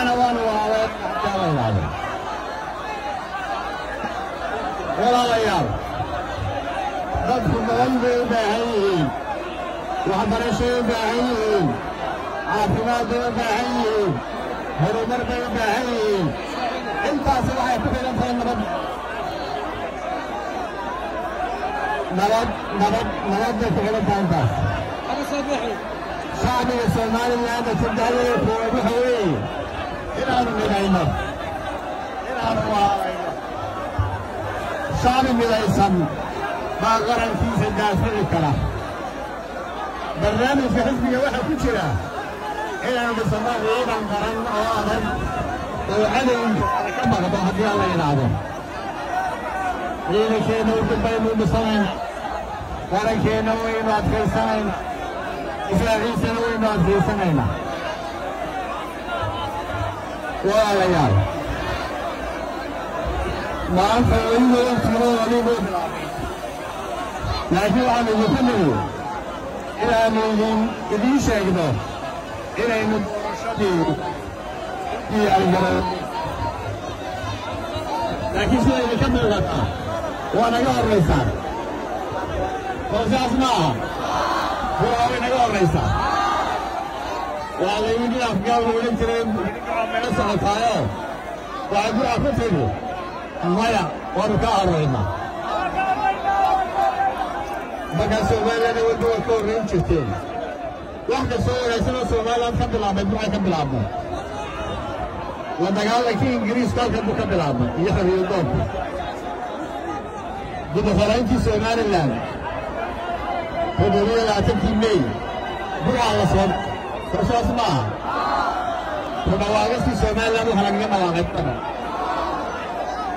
burcana waanu la yidhaahdo walaalayaal dadku nolol bay u baahan yihiin waxbarashay u baahan yihiin caafimaad bay u baahan yihiin horumar bay u baahan yihiin intaasi waxay ku xidhan tahay nabad nabad nabad nabad bay ku xidhan tahay intaas shacbiga somalilaanda saddexdada koowaad waxa weeye inaanu waalayno shacbi midaysan baa qarankiisa daafici kara barnaamijka xisbiga waxaa ku jira inaanu dhisano ciidan qaran oo adag oo kale ka maqdo haddii aan la yidhaahdo ciidankeenna udib baynu dhisanayna qarankeenna waynu adkaysanayna israaciisana waynu adkaysanayna walaalayaal maanta weliba waqtigoodii buu bilaabay laakiin waxaanu idinku nimi inaannu idiin sheegno inaynu doorashadii diyaargarow laakiin sida idinka muuqataa waa naga horraysaan soo saas ma aha buraa way naga horraysaa waa laygu nin afgaal la odhan hidhigacoo meelo socotaayo waxay buraa ku tidhi maya waanu kaa horraynaa markaa soomaaliyana wadda waa ka horrayn jirteen wax kastoo wanaagsanoo somaliland ka bilaabmay burcay ka bilaabmay la dagaalankii ingiriisku halkan buu ka bilaabmay iyo xorriyadoonku dibaholayntii somalilan toddobiyo mey burcaa la soo soosaas ma aha kudhawaagastii somalilan waxa lagaga dhawaaqay badan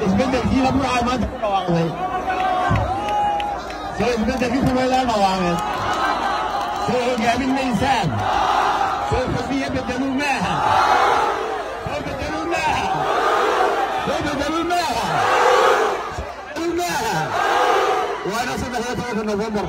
isbeddelkiina burcaa maanta ku dhawaaqday soo isbeddelkii somalilan dhawaaqeen soo hogaamin maysaan soo xubniya beddeluu maaha soo beddeluu maaha soo beddeluu maaha beddeluu maaha waana saddex iyo tobanka nofembar